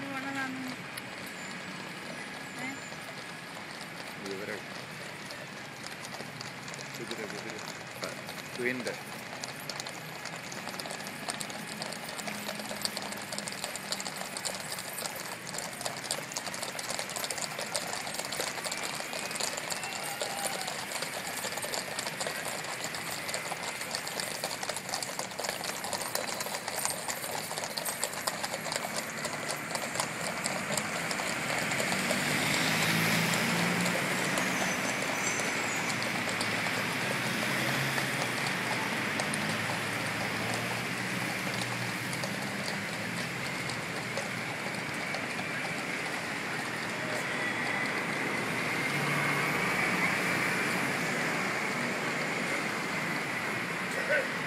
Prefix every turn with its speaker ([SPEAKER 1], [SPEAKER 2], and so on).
[SPEAKER 1] പോണതാന്ന് ഏ?
[SPEAKER 2] കുതിര കുതിര കുതിര Hey.